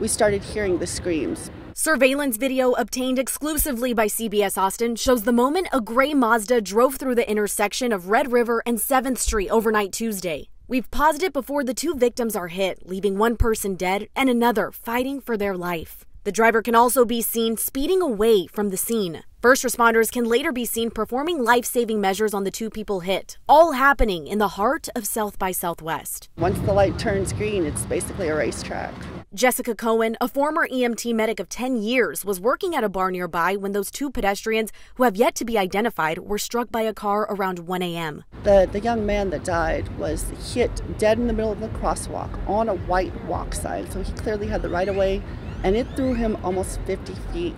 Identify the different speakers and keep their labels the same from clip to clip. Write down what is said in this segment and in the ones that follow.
Speaker 1: we started hearing the screams.
Speaker 2: Surveillance video obtained exclusively by CBS Austin shows the moment a gray Mazda drove through the intersection of Red River and 7th Street overnight Tuesday. We've paused it before the two victims are hit, leaving one person dead and another fighting for their life. The driver can also be seen speeding away from the scene. First responders can later be seen performing life saving measures on the two people hit, all happening in the heart of South by Southwest.
Speaker 1: Once the light turns green, it's basically a racetrack.
Speaker 2: Jessica Cohen, a former EMT medic of 10 years, was working at a bar nearby when those two pedestrians, who have yet to be identified, were struck by a car around 1 a.m.
Speaker 1: The, the young man that died was hit dead in the middle of the crosswalk on a white walk sign, so he clearly had the right of way, and it threw him almost 50 feet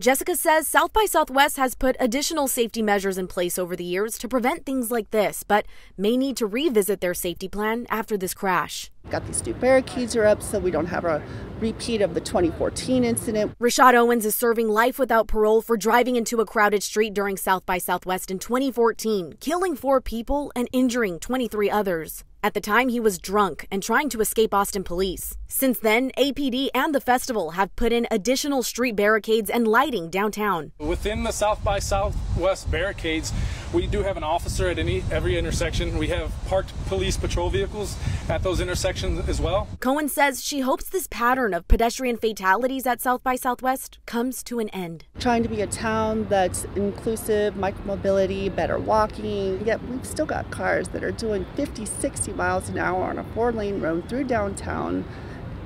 Speaker 2: Jessica says South by Southwest has put additional safety measures in place over the years to prevent things like this, but may need to revisit their safety plan after this crash.
Speaker 1: Got these new barricades are up so we don't have a repeat of the 2014 incident.
Speaker 2: Rashad Owens is serving life without parole for driving into a crowded street during South by Southwest in 2014, killing four people and injuring 23 others. At the time, he was drunk and trying to escape Austin police. Since then, APD and the festival have put in additional street barricades and lighting downtown.
Speaker 3: Within the South by Southwest barricades, we do have an officer at any every intersection. We have parked police patrol vehicles at those intersections as well.
Speaker 2: Cohen says she hopes this pattern of pedestrian fatalities at South by Southwest comes to an end.
Speaker 1: Trying to be a town that's inclusive, micromobility, better walking, yet we've still got cars that are doing 50, 60 60 miles an hour on a four lane road through downtown,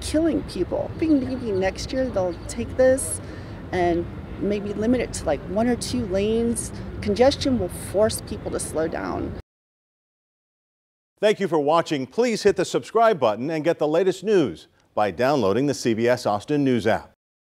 Speaker 1: killing people. Maybe next year they'll take this and maybe limit it to like one or two lanes. Congestion will force people to slow down.
Speaker 4: Thank you for watching. Please hit the subscribe button and get the latest news by downloading the CBS Austin News app.